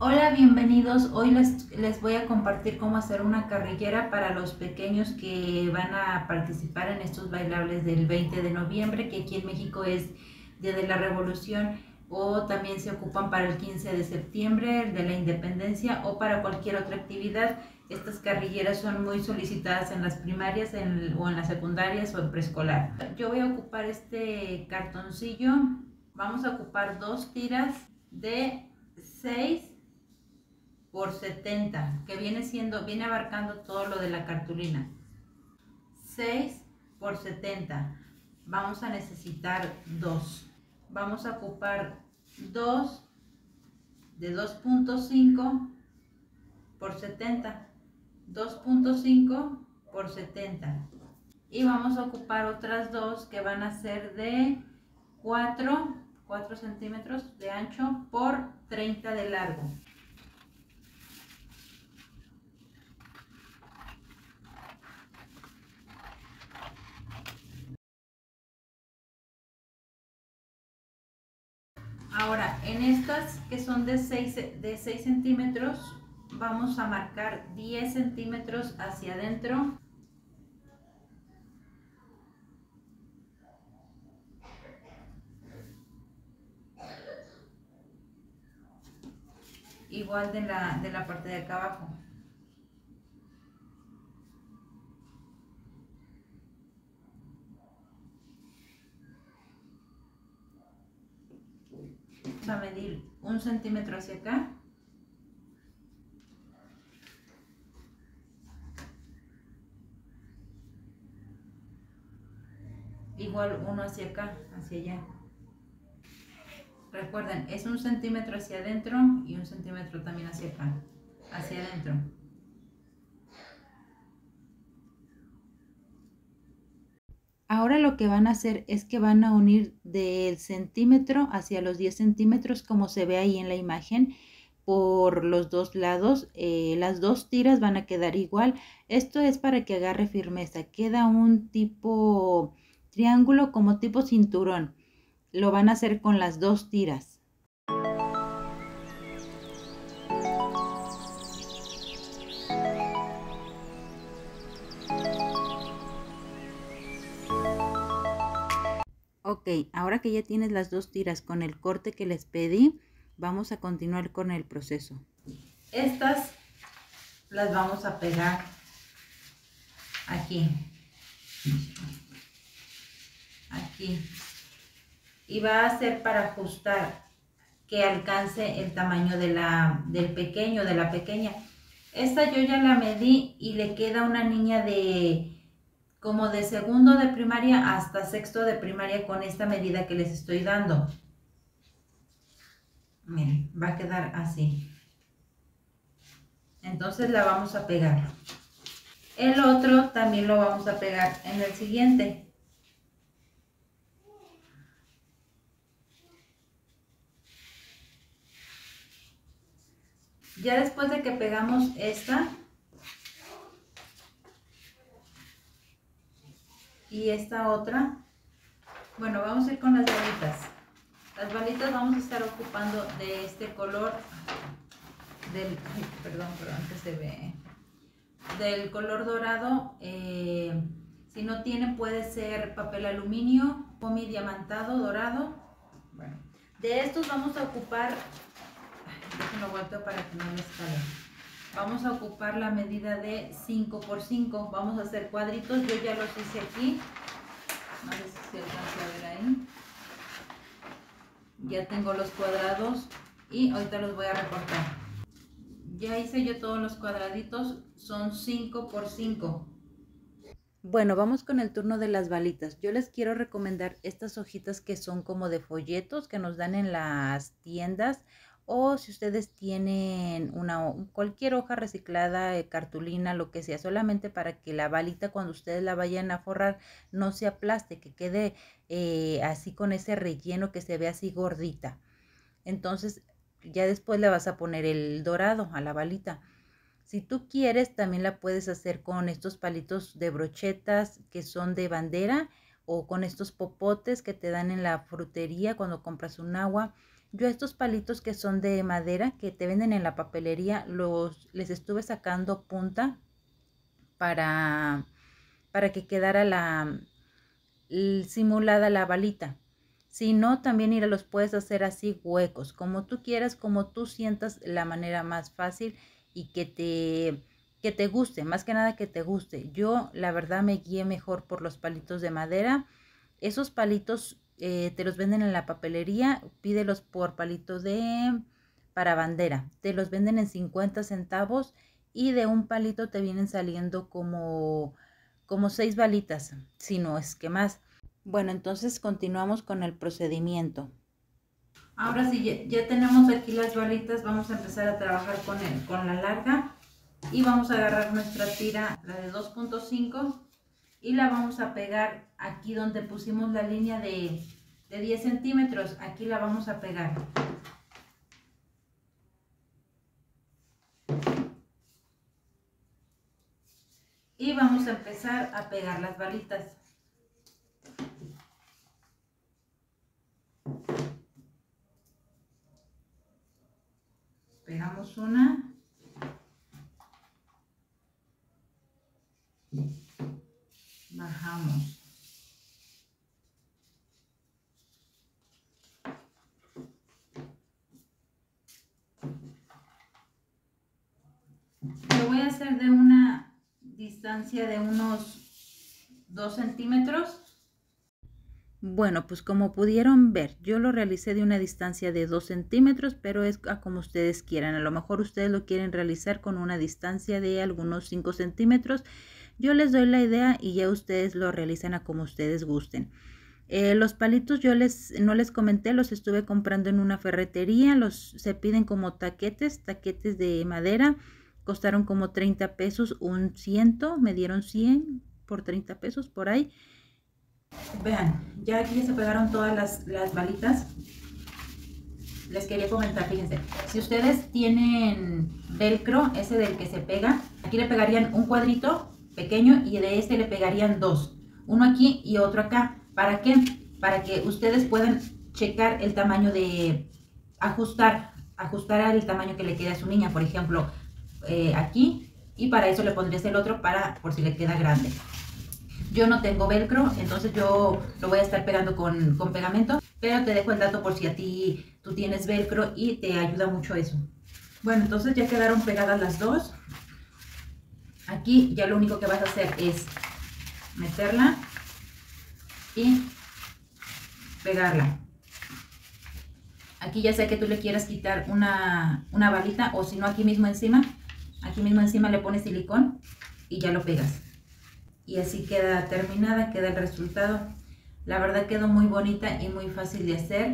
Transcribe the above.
Hola, bienvenidos. Hoy les, les, voy a compartir cómo hacer una carrillera para los pequeños que van a participar en estos bailables del 20 de noviembre, que aquí en México es Día de la Revolución, o también se ocupan para el 15 de septiembre, el de la Independencia, o para cualquier otra actividad. Estas carrilleras son muy solicitadas en las primarias o en las secundarias o en preescolar. Yo voy a ocupar este cartoncillo. Vamos a ocupar dos tiras de 6 por 70, que viene siendo, viene abarcando todo lo de la cartulina. 6 por 70. Vamos a necesitar 2. Vamos a ocupar 2 de 2.5 por 70. 2.5 por 70. Y vamos a ocupar otras dos que van a ser de 4, 4 centímetros de ancho por 30 de largo. Estas que son de 6, de 6 centímetros, vamos a marcar 10 centímetros hacia adentro. Igual de la, de la parte de acá abajo. A medir un centímetro hacia acá. Igual uno hacia acá, hacia allá. Recuerden, es un centímetro hacia adentro y un centímetro también hacia acá, hacia adentro. Ahora lo que van a hacer es que van a unir del centímetro hacia los 10 centímetros como se ve ahí en la imagen por los dos lados. Eh, las dos tiras van a quedar igual. Esto es para que agarre firmeza. Queda un tipo triángulo como tipo cinturón. Lo van a hacer con las dos tiras. Ok, ahora que ya tienes las dos tiras con el corte que les pedí, vamos a continuar con el proceso. Estas las vamos a pegar aquí. Aquí. Y va a ser para ajustar que alcance el tamaño de la, del pequeño, de la pequeña. Esta yo ya la medí y le queda una niña de como de segundo de primaria hasta sexto de primaria con esta medida que les estoy dando. Miren, va a quedar así. Entonces la vamos a pegar. El otro también lo vamos a pegar en el siguiente. Ya después de que pegamos esta, y esta otra, bueno, vamos a ir con las balitas. Las balitas vamos a estar ocupando de este color, del, perdón, del color dorado. Eh, si no tienen, puede ser papel aluminio, pomi diamantado, dorado. Bueno, de estos vamos a ocupar, déjenlo vuelto para que no les caiga Vamos a ocupar la medida de 5 por 5. Vamos a hacer cuadritos. Yo ya los hice aquí. Ya tengo los cuadrados y ahorita los voy a recortar. Ya hice yo todos los cuadraditos. Son 5 por 5. Bueno, vamos con el turno de las balitas. Yo les quiero recomendar estas hojitas que son como de folletos que nos dan en las tiendas o si ustedes tienen una cualquier hoja reciclada, eh, cartulina, lo que sea, solamente para que la balita cuando ustedes la vayan a forrar no se aplaste, que quede eh, así con ese relleno que se ve así gordita. Entonces ya después le vas a poner el dorado a la balita. Si tú quieres, también la puedes hacer con estos palitos de brochetas que son de bandera o con estos popotes que te dan en la frutería cuando compras un agua Yo estos palitos que son de madera que te venden en la papelería, los les estuve sacando punta para, para que quedara la simulada la balita. Si no, también los puedes hacer así huecos, como tú quieras, como tú sientas la manera más fácil y que te, que te guste, más que nada que te guste. Yo la verdad me guié mejor por los palitos de madera. Esos palitos eh, te los venden en la papelería, pídelos por palitos de para bandera. Te los venden en 50 centavos y de un palito te vienen saliendo como, como seis balitas, si no es que más. Bueno, entonces continuamos con el procedimiento. Ahora sí, ya, tenemos aquí las balitas, vamos a empezar a trabajar con, el, con la larga y vamos a agarrar nuestra tira, la de 2.5 y la vamos a pegar aquí donde pusimos la línea de, de 10 centímetros, aquí la vamos a pegar. Y vamos a empezar a pegar las balitas. Pegamos una. Lo voy a hacer de una distancia de unos 2 centímetros. Bueno, pues como pudieron ver, yo lo realicé de una distancia de 2 centímetros, pero es como ustedes quieran. A lo mejor ustedes lo quieren realizar con una distancia de algunos 5 centímetros yo les doy la idea y ya ustedes lo realizan a como ustedes gusten. Eh, los palitos yo les no les comenté, los estuve comprando en una ferretería, los se piden como taquetes, taquetes de madera, costaron como 30 pesos, un ciento, me dieron 100 por 30 pesos por ahí. Vean, ya aquí se pegaron todas las, las balitas. Les quería comentar, fíjense, si ustedes tienen velcro, ese del que se pega, aquí le pegarían un cuadrito pequeño y de este le pegarían dos, uno aquí y otro acá. ¿Para qué? Para que ustedes puedan checar el tamaño de ajustar, ajustar el tamaño que le queda a su niña, por ejemplo, eh, aquí y para eso le pondrías el otro para por si le queda grande. Yo no tengo velcro, entonces yo lo voy a estar pegando con, con pegamento, pero te dejo el dato por si a ti tú tienes velcro y te ayuda mucho eso. Bueno, entonces ya quedaron pegadas las dos. Aquí ya lo único que vas a hacer es meterla y pegarla. Aquí ya sea que tú le quieras quitar una, una balita o si no aquí mismo encima, aquí mismo encima le pones silicón y ya lo pegas. Y así queda terminada, queda el resultado. La verdad quedó muy bonita y muy fácil de hacer.